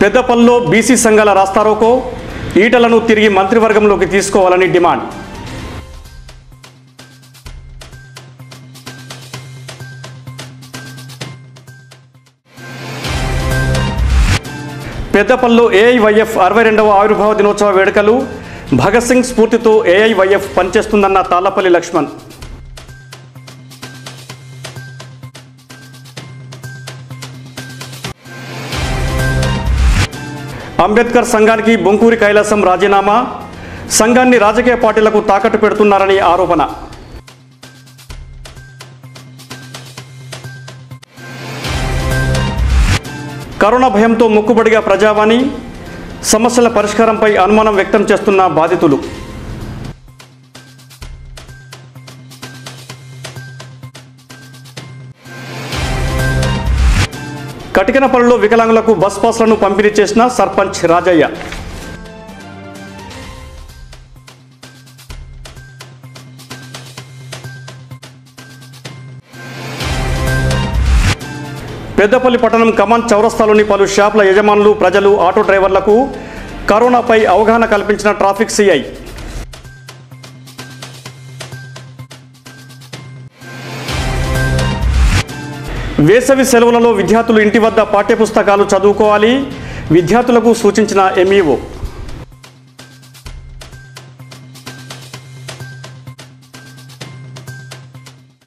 పెద్దపల్లిలో బీసీ సంఘాల రాస్తారోకో ఈటలను తిరిగి మంత్రివర్గంలోకి తీసుకోవాలని డిమాండ్. పెద్దపల్లిలో ఏఐవైఎఫ్ అరవై రెండవ ఆవిర్భావ దినోత్సవ వేడుకలు భగత్ సింగ్ స్ఫూర్తితో ఏఐవైఎఫ్ పనిచేస్తుందన్న తాళ్ళపల్లి లక్ష్మణ్. అంబేద్కర్ సంఘానికి బొంకూరి కైలాసం రాజీనామా సంఘాన్ని రాజకీయ పార్టీలకు తాకట్టు పెడుతున్నారని ఆరోపణ. కరోనా భయంతో మొక్కుబడిగా ప్రజావాణి సమస్యల పరిష్కారంపై అనుమానం వ్యక్తం చేస్తున్న బాధితులు. కటికనపల్లిలో వికలాంగులకు బస్ పాస్లను పంపిణీ చేసిన సర్పంచ్ రాజయ్య. పెద్దపల్లి పట్టణం కమాన్ చౌరస్తాలోని పలు షాపుల యజమానులు ప్రజలు ఆటో డ్రైవర్లకు కరోనాపై అవగాహన కల్పించిన ట్రాఫిక్ సిఐ. వేసవి సెలవులలో విద్యార్థులు ఇంటి వద్ద పాఠ్యపుస్తకాలు చదువుకోవాలి. విద్యార్థులకు సూచించిన ఎంఈఓ